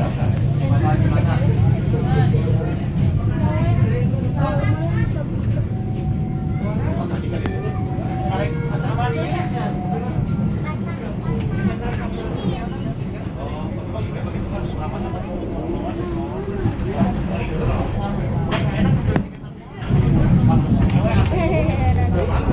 Yeah.